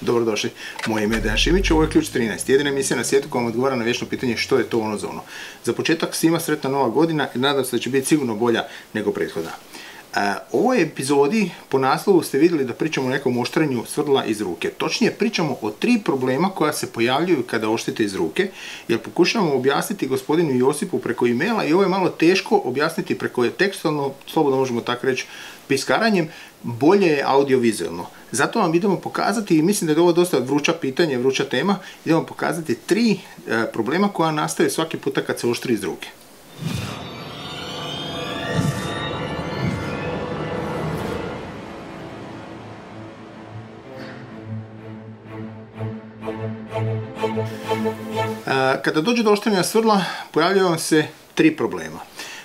Dobrodošli, moje ime je Dejan Šimić, ovo je Ključ 13, jedina emisija na svijetu koja vam odgovara na vječno pitanje što je to ono za ono. Za početak svima sretna nova godina i nadam se da će biti sigurno bolja nego prethodna. U ovoj epizodi po naslovu ste vidjeli da pričamo o nekom oštrenju svrdla iz ruke. Točnije pričamo o tri problema koja se pojavljuju kada oštite iz ruke, jer pokušavamo objasniti gospodinu Josipu preko e-maila i ovo je malo teško objasniti preko je tekstualno, slobodno možemo tako reći, piskaranjem, bolje je audiovizualno. Zato vam idemo pokazati, i mislim da je ovo dosta vruća pitanje, vruća tema, idemo pokazati tri e, problema koja nastaju svaki puta kad se oštri iz ruke. Kada dođe do oštrenja svrdla, pojavljaju vam se tri problema.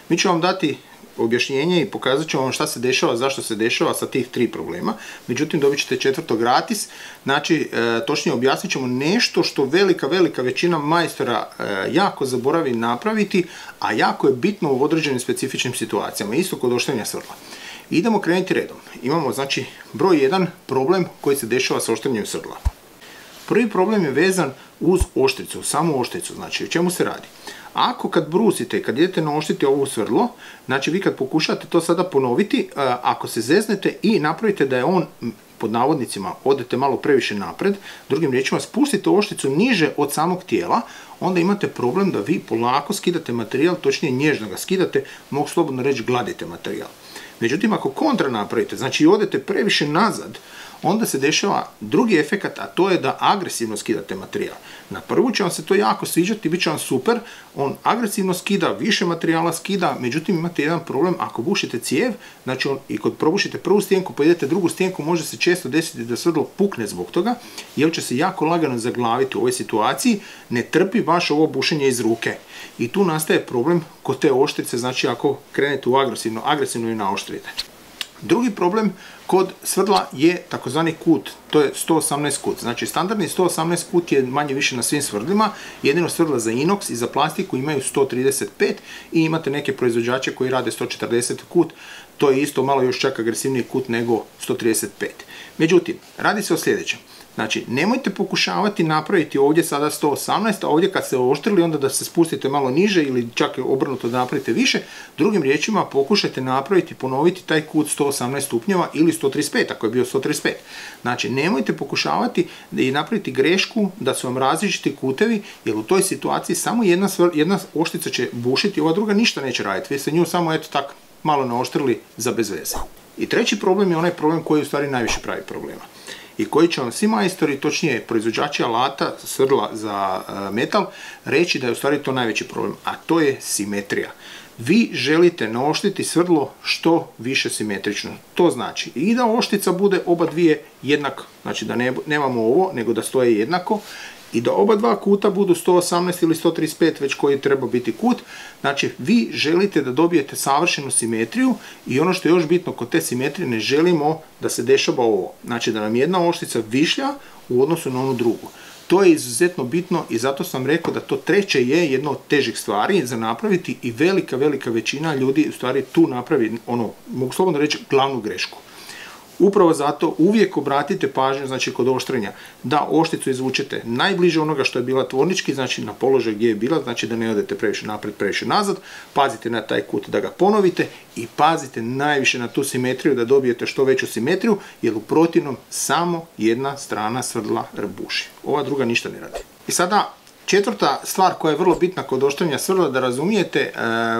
Mi ćemo vam dati objašnjenje i pokazat ću vam šta se dešava, zašto se dešava sa tih tri problema. Međutim, dobit ćete četvrto gratis. Znači, e, točnije objasnit ćemo nešto što velika, velika većina majstora e, jako zaboravi napraviti, a jako je bitno u određenim specifičnim situacijama, isto kod oštrenja svrdla. Idemo krenuti redom. Imamo, znači, broj jedan problem koji se dešava sa oštrenjem svrdla. Prvi problem je vezan uz oštricu, samo oštricu, znači o čemu se radi. Ako kad brusite, kad idete naoštriti ovo svrdlo, znači vi kad pokušate to sada ponoviti, e, ako se zeznete i napravite da je on pod navodnicima odete malo previše napred, drugim riječima spustite oštricu niže od samog tijela, onda imate problem da vi polako skidate materijal, točnije nježno ga skidate, mogu slobodno reći gladite materijal. Međutim, ako kontra napravite, znači odete previše nazad, onda se dešava drugi efekat, a to je da agresivno skidate materijal. Na prvu će vam se to jako sviđati, bit će vam super, on agresivno skida, više materijala skida, međutim imate jedan problem, ako bušite cijev, znači i kod probušite prvu stijenku pa idete drugu stijenku, može se često desiti da svrdlo pukne zbog toga, jer će se jako lagano zaglaviti u ovoj situaciji, ne trpi baš ovo bušenje iz ruke. I tu nastaje problem kod te oštrice, znači ako krenete u agresivno, agresivno i naoštrite. Drugi problem kod svrdla je takozvani kut, to je 118 kut. Znači standardni 118 kut je manje više na svim svrdlima, jedino svrdla za inox i za plastiku imaju 135 i imate neke proizvođače koji rade 140 kut, to je isto malo još čak agresivniji kut nego 135. Međutim, radi se o sljedećem. Znači, nemojte pokušavati napraviti ovdje sada 118, a ovdje kad ste oštrili onda da se spustite malo niže ili čak obrnuto da napravite više. Drugim riječima pokušajte napraviti, ponoviti taj kut 118 stupnjeva ili 135 ako je bio 135. Znači, nemojte pokušavati i napraviti grešku da su vam različiti kutevi, jer u toj situaciji samo jedna, jedna oštica će bušiti, ova druga ništa neće raditi. Vi ste nju samo eto tak malo naoštrili za bez veze. I treći problem je onaj problem koji u stvari najviše pravi problema i koji će vam svi majstori, točnije proizvođači alata, srla za e, metal, reći da je u stvari to najveći problem, a to je simetrija. Vi želite naoštiti svrdlo što više simetrično. To znači i da oštica bude oba dvije jednak, znači da ne, nemamo ovo, nego da stoje jednako i da oba dva kuta budu 118 ili 135 već koji treba biti kut. Znači vi želite da dobijete savršenu simetriju i ono što je još bitno kod te simetrije ne želimo da se dešava ovo. Znači da nam jedna oštica višlja u odnosu na onu drugu. To je izuzetno bitno i zato sam rekao da to treće je jedno od težih stvari za napraviti i velika, velika većina ljudi u stvari tu napravi, ono, mogu slobodno reći, glavnu grešku. Upravo zato uvijek obratite pažnju znači kod oštrenja da ošticu izvučete najbliže onoga što je bila tvornički, znači na položaj gdje je bila, znači da ne odete previše naprijed, previše nazad, pazite na taj kut da ga ponovite i pazite najviše na tu simetriju da dobijete što veću simetriju, jer u protivnom samo jedna strana svrdla rbuši. Ova druga ništa ne radi. I sada Četvrta stvar koja je vrlo bitna kod oštrenja svrdla da razumijete e,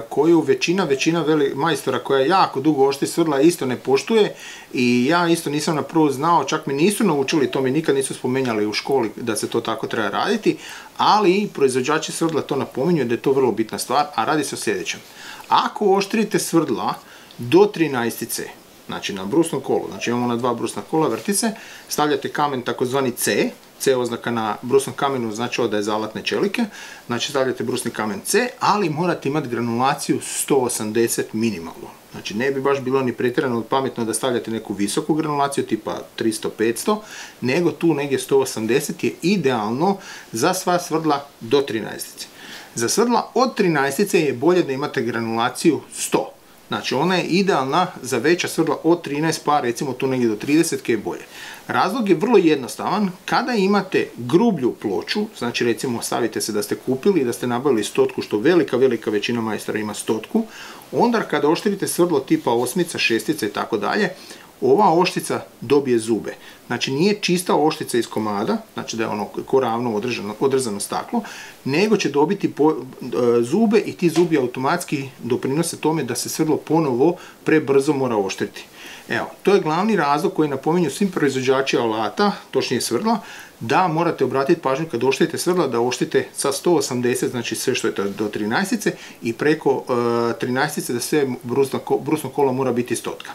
koju većina, većina majstora koja jako dugo oštri svrdla isto ne poštuje i ja isto nisam na prvu znao, čak mi nisu naučili, to mi nikad nisu spomenjali u školi da se to tako treba raditi, ali proizvođači svrdla to napominju da je to vrlo bitna stvar, a radi se o sljedećem. Ako oštrite svrdla do 13 znači na brusnom kolu, znači imamo na dva brusna kola vrtice, stavljate kamen takozvani C, C oznaka na brusnom kamenu znači da je zalatne čelike, znači stavljate brusni kamen C, ali morate imati granulaciju 180 minimalno. Znači ne bi baš bilo ni pretjerano pametno da stavljate neku visoku granulaciju tipa 300-500, nego tu negdje 180 je idealno za sva svrdla do 13. Za svrdla od 13 je bolje da imate granulaciju 100. Znači ona je idealna za veća svrla od 13 pa recimo tu negdje do 30 je bolje. Razlog je vrlo jednostavan, kada imate grublju ploču, znači recimo stavite se da ste kupili i da ste nabavili stotku, što velika, velika većina majstora ima stotku, onda kada oštrite svrlo tipa osmica, šestica i tako dalje, ova oštica dobije zube. Znači nije čista oštica iz komada, znači da je ono ko ravno održano, odrzano staklo, nego će dobiti e, zube i ti zubi automatski doprinose tome da se svrlo ponovo prebrzo mora oštriti. Evo, to je glavni razlog koji napominju svim proizvođači alata, točnije svrla, da morate obratiti pažnju kad oštite svrla da oštite sa 180, znači sve što je do 13 i preko 13 da sve brusno, brusno kolo mora biti stotka.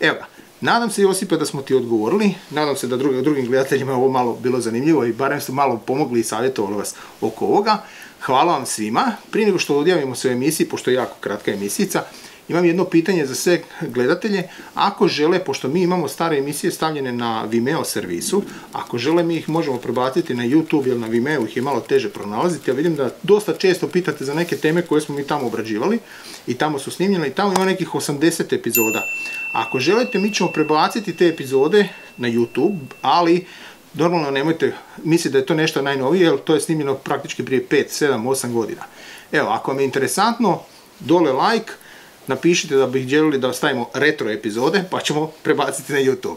Evo ga, Nadam se Josipe da smo ti odgovorili, nadam se da drugim gledateljima je ovo malo bilo zanimljivo i barem su malo pomogli i savjetovali vas oko ovoga. Hvala vam svima. Prije nego što odjavimo se u emisiji, pošto je jako kratka emisijica, imam jedno pitanje za sve gledatelje. Ako žele, pošto mi imamo stare emisije stavljene na Vimeo servisu, ako žele mi ih možemo prebaciti na YouTube ili na Vimeo ih je malo teže pronalaziti. Ja vidim da dosta često pitate za neke teme koje smo mi tamo obrađivali i tamo su snimljene i tamo ima nekih 80 epizoda. Ako želite mi ćemo prebaciti te epizode na YouTube, ali normalno nemojte misliti da je to nešto najnovije, jer to je snimljeno praktički prije 5, 7, 8 godina. Evo, ako vam je interesantno, dole like, napišite da bih željeli da stavimo retro epizode, pa ćemo prebaciti na YouTube.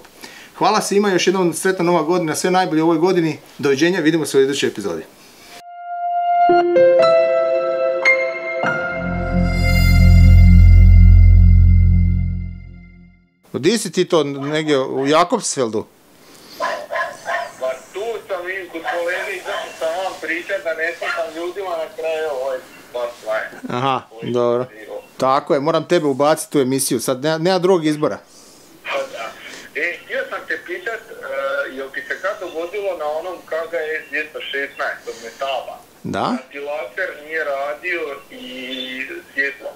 Hvala svima, još jednom sretna nova godina, sve najbolje u ovoj godini. Doviđenja, vidimo se u idućoj epizodi. Gdje si ti to negdje u Jakobsfeldu? Pa tu sam i kod kolege i zato sam vam pričat da ne ljudima na kraju Aha, dobro. Tako je, moram tebe ubaciti u emisiju, sad nema, nema drugog izbora. Pa da. E, htio sam te pitat, uh, jel ti se kad dogodilo na onom KGS 216 od metala? Da? Da ti laser nije radio i svjetlo.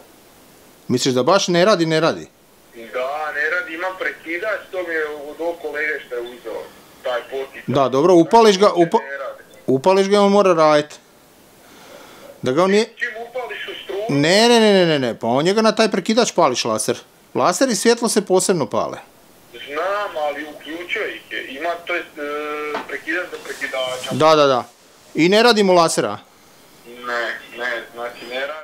Misliš da baš ne radi, ne radi? Da, ne radi, imam prekidač, to mi je od ovog kolege što je uzeo taj poticaj. Da, dobro, upališ ga, upa, upališ ga on mora raditi. Da ga on nije... Čim? Ne, ne, ne, ne, ne, pa on njega na taj prekidač pališ laser. Laser i svjetlo se posebno pale. Znam, ali uključio ih je. Ima, to je e, prekidač za prekidača. Da, da, da. I ne radi mu lasera? Ne.